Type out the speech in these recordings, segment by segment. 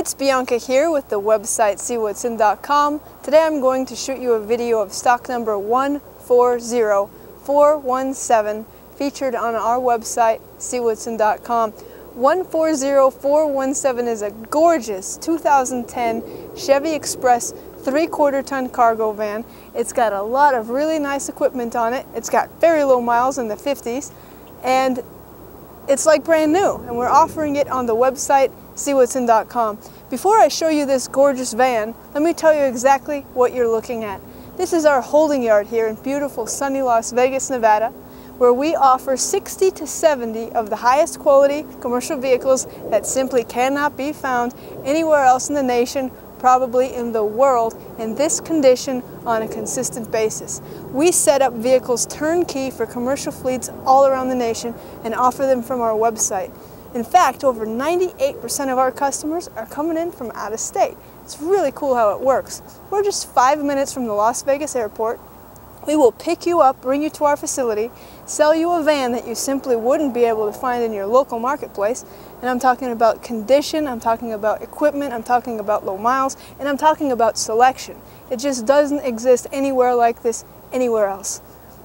it's Bianca here with the website seewhatsin.com. Today I'm going to shoot you a video of stock number 140417 featured on our website seewhatsin.com. 140417 is a gorgeous 2010 Chevy Express three-quarter ton cargo van. It's got a lot of really nice equipment on it. It's got very low miles in the 50s and it's like brand new and we're offering it on the website seewhatsin.com. Before I show you this gorgeous van, let me tell you exactly what you're looking at. This is our holding yard here in beautiful sunny Las Vegas, Nevada, where we offer 60 to 70 of the highest quality commercial vehicles that simply cannot be found anywhere else in the nation probably in the world in this condition on a consistent basis. We set up vehicles turnkey for commercial fleets all around the nation and offer them from our website. In fact, over 98% of our customers are coming in from out of state. It's really cool how it works. We're just five minutes from the Las Vegas airport we will pick you up, bring you to our facility, sell you a van that you simply wouldn't be able to find in your local marketplace. And I'm talking about condition, I'm talking about equipment, I'm talking about low miles, and I'm talking about selection. It just doesn't exist anywhere like this anywhere else.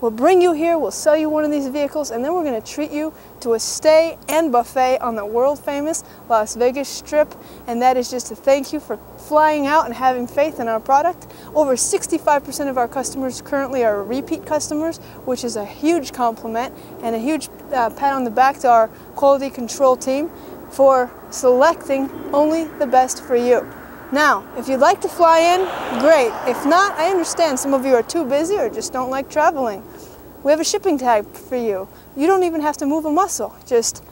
We'll bring you here, we'll sell you one of these vehicles, and then we're going to treat you to a stay and buffet on the world famous Las Vegas Strip. And that is just a thank you for flying out and having faith in our product. Over 65% of our customers currently are repeat customers, which is a huge compliment and a huge uh, pat on the back to our quality control team for selecting only the best for you. Now, if you'd like to fly in, great. If not, I understand some of you are too busy or just don't like traveling. We have a shipping tag for you. You don't even have to move a muscle. Just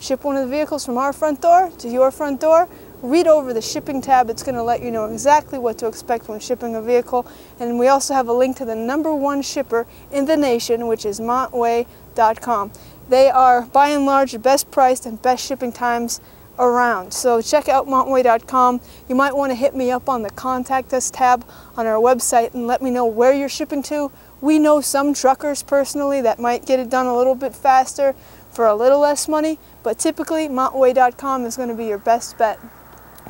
ship one of the vehicles from our front door to your front door. Read over the shipping tab. It's going to let you know exactly what to expect when shipping a vehicle. And we also have a link to the number one shipper in the nation, which is montway.com. They are, by and large, the best priced and best shipping times around. So check out montway.com. You might want to hit me up on the contact us tab on our website and let me know where you're shipping to. We know some truckers personally that might get it done a little bit faster for a little less money, but typically montway.com is going to be your best bet.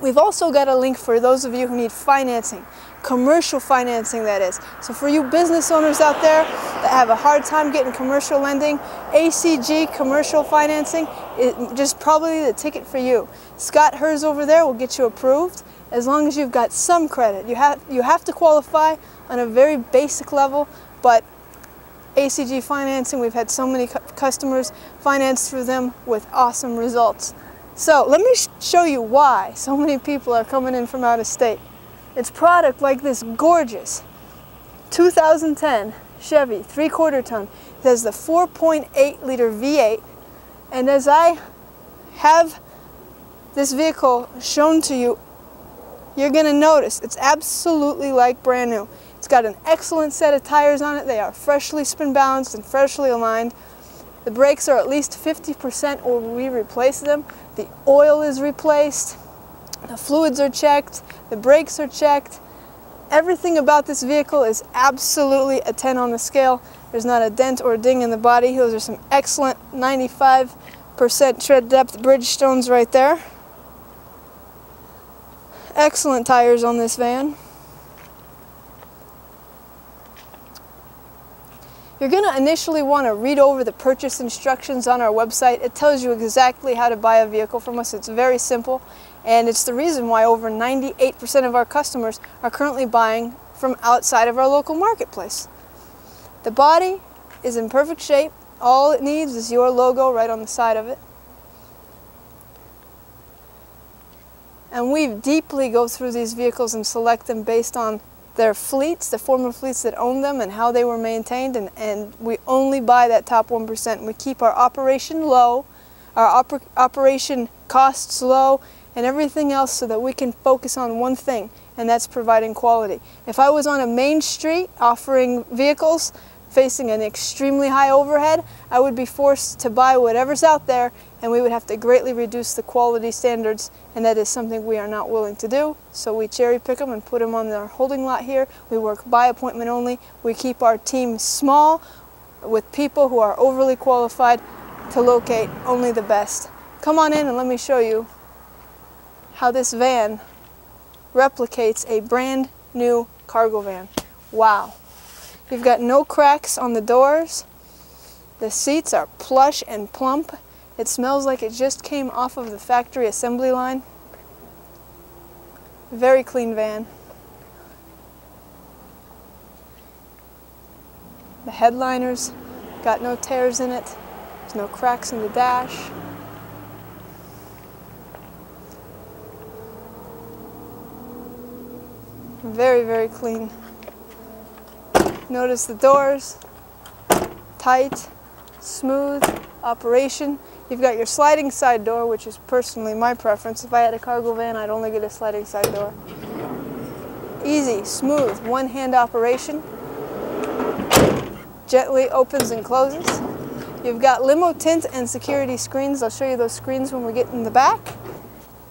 We've also got a link for those of you who need financing, commercial financing that is. So for you business owners out there that have a hard time getting commercial lending, ACG commercial financing is just probably the ticket for you. Scott Hers over there will get you approved as long as you've got some credit. You have, you have to qualify on a very basic level, but ACG financing, we've had so many cu customers finance through them with awesome results. So let me sh show you why so many people are coming in from out of state. It's product like this gorgeous 2010 Chevy three-quarter ton. It has the 4.8 liter V8 and as I have this vehicle shown to you, you're going to notice it's absolutely like brand new. It's got an excellent set of tires on it. They are freshly spin balanced and freshly aligned. The brakes are at least 50% or we replace them. The oil is replaced. The fluids are checked. The brakes are checked. Everything about this vehicle is absolutely a 10 on the scale. There's not a dent or a ding in the body. Those are some excellent 95% tread depth Bridgestones right there. Excellent tires on this van. You're going to initially want to read over the purchase instructions on our website. It tells you exactly how to buy a vehicle from us. It's very simple, and it's the reason why over 98% of our customers are currently buying from outside of our local marketplace. The body is in perfect shape. All it needs is your logo right on the side of it. And we deeply go through these vehicles and select them based on their fleets, the former fleets that own them and how they were maintained and, and we only buy that top 1%. We keep our operation low, our oper operation costs low and everything else so that we can focus on one thing and that's providing quality. If I was on a main street offering vehicles facing an extremely high overhead, I would be forced to buy whatever's out there and we would have to greatly reduce the quality standards and that is something we are not willing to do. So we cherry pick them and put them on our holding lot here. We work by appointment only. We keep our team small with people who are overly qualified to locate only the best. Come on in and let me show you how this van replicates a brand new cargo van. Wow. You've got no cracks on the doors. The seats are plush and plump. It smells like it just came off of the factory assembly line. Very clean van. The headliners got no tears in it. There's no cracks in the dash. Very, very clean. Notice the doors, tight, smooth operation. You've got your sliding side door, which is personally my preference. If I had a cargo van, I'd only get a sliding side door. Easy, smooth, one-hand operation. Gently opens and closes. You've got limo tint and security screens. I'll show you those screens when we get in the back.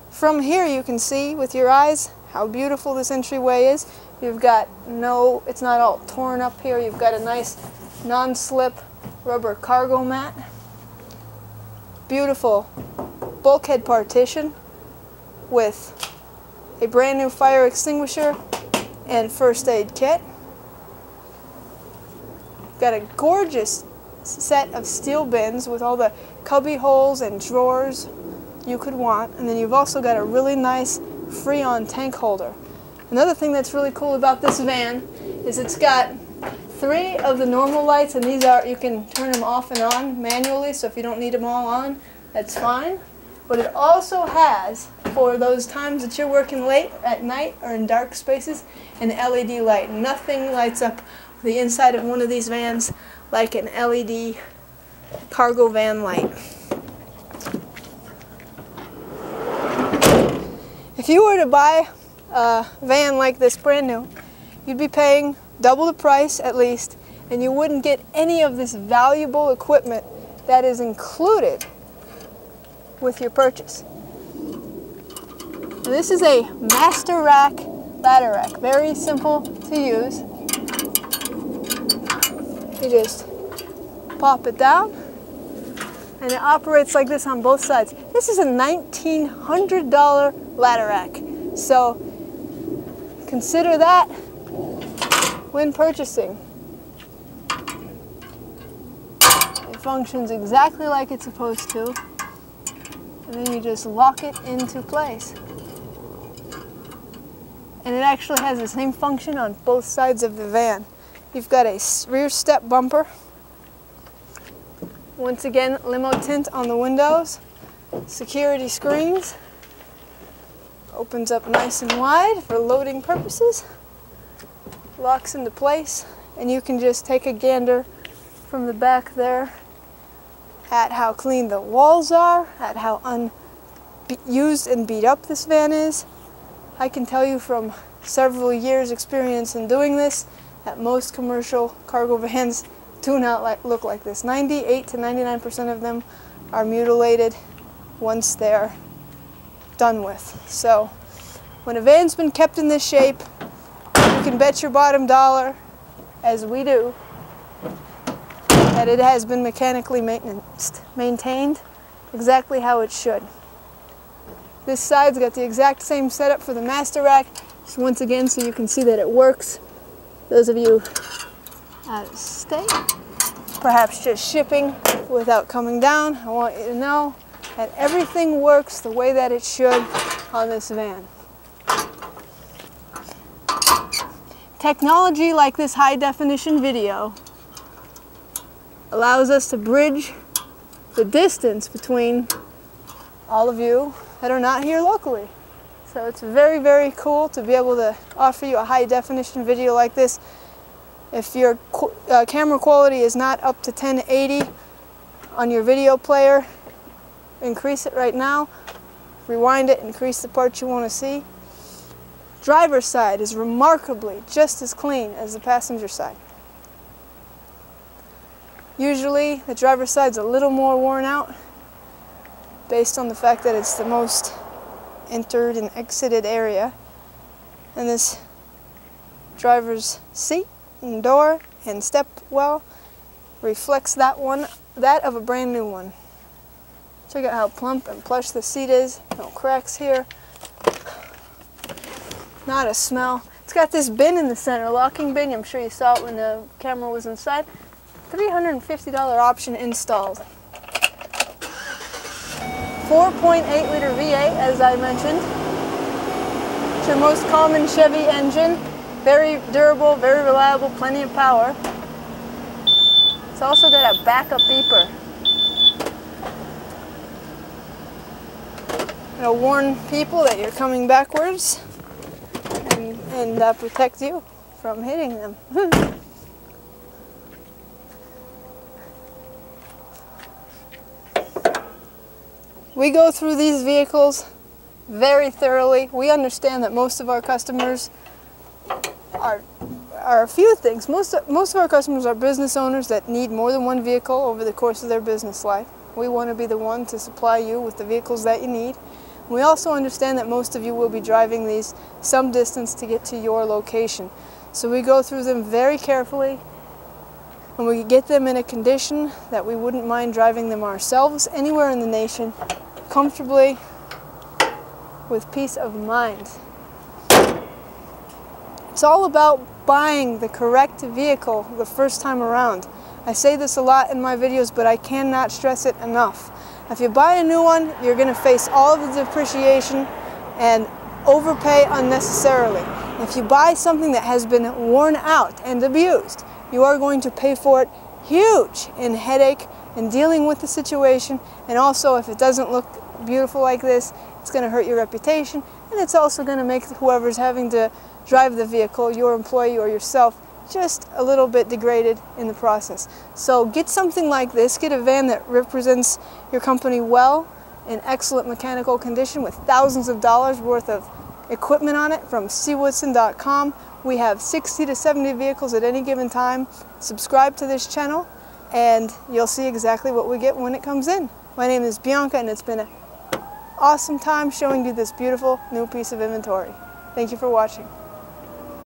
From here you can see with your eyes how beautiful this entryway is. You've got no, it's not all torn up here. You've got a nice non-slip rubber cargo mat. Beautiful bulkhead partition with a brand new fire extinguisher and first aid kit. Got a gorgeous set of steel bins with all the cubby holes and drawers you could want. And then you've also got a really nice Freon tank holder. Another thing that's really cool about this van is it's got three of the normal lights and these are, you can turn them off and on manually so if you don't need them all on, that's fine. But it also has, for those times that you're working late at night or in dark spaces, an LED light. Nothing lights up the inside of one of these vans like an LED cargo van light. If you were to buy a van like this brand new, you'd be paying double the price at least, and you wouldn't get any of this valuable equipment that is included with your purchase. This is a master rack ladder rack, very simple to use. You just pop it down and it operates like this on both sides. This is a $1,900 ladder rack. So consider that when purchasing. It functions exactly like it's supposed to. And then you just lock it into place. And it actually has the same function on both sides of the van. You've got a rear step bumper once again, limo tint on the windows, security screens, opens up nice and wide for loading purposes, locks into place, and you can just take a gander from the back there at how clean the walls are, at how unused and beat up this van is. I can tell you from several years experience in doing this that most commercial cargo vans do not like, look like this. 98 to 99% of them are mutilated once they're done with. So when a van's been kept in this shape, you can bet your bottom dollar, as we do, that it has been mechanically maintained exactly how it should. This side's got the exact same setup for the master rack. Just once again, so you can see that it works. Those of you out of state, perhaps just shipping without coming down. I want you to know that everything works the way that it should on this van. Technology like this high definition video allows us to bridge the distance between all of you that are not here locally. So it's very, very cool to be able to offer you a high definition video like this if your uh, camera quality is not up to 1080 on your video player, increase it right now. Rewind it, increase the parts you want to see. Driver's side is remarkably just as clean as the passenger side. Usually the driver's side's a little more worn out based on the fact that it's the most entered and exited area. And this driver's seat and door and step well reflects that one, that of a brand new one. Check out how plump and plush the seat is. No cracks here. Not a smell. It's got this bin in the center, locking bin. I'm sure you saw it when the camera was inside. $350 option installed. 4.8 liter V8, as I mentioned. It's your most common Chevy engine. Very durable, very reliable, plenty of power. It's also got a backup beeper. It'll warn people that you're coming backwards and, and uh, protect you from hitting them. we go through these vehicles very thoroughly. We understand that most of our customers are, are a few things. Most, most of our customers are business owners that need more than one vehicle over the course of their business life. We want to be the one to supply you with the vehicles that you need. We also understand that most of you will be driving these some distance to get to your location. So we go through them very carefully and we get them in a condition that we wouldn't mind driving them ourselves anywhere in the nation comfortably with peace of mind. It's all about buying the correct vehicle the first time around. I say this a lot in my videos, but I cannot stress it enough. If you buy a new one, you're going to face all of the depreciation and overpay unnecessarily. If you buy something that has been worn out and abused, you are going to pay for it huge in headache and dealing with the situation. And also, if it doesn't look beautiful like this, it's going to hurt your reputation. And it's also going to make whoever's having to drive the vehicle, your employee or yourself, just a little bit degraded in the process. So get something like this, get a van that represents your company well, in excellent mechanical condition with thousands of dollars worth of equipment on it from seewhatsin.com. We have 60 to 70 vehicles at any given time. Subscribe to this channel and you'll see exactly what we get when it comes in. My name is Bianca and it's been an awesome time showing you this beautiful new piece of inventory. Thank you for watching.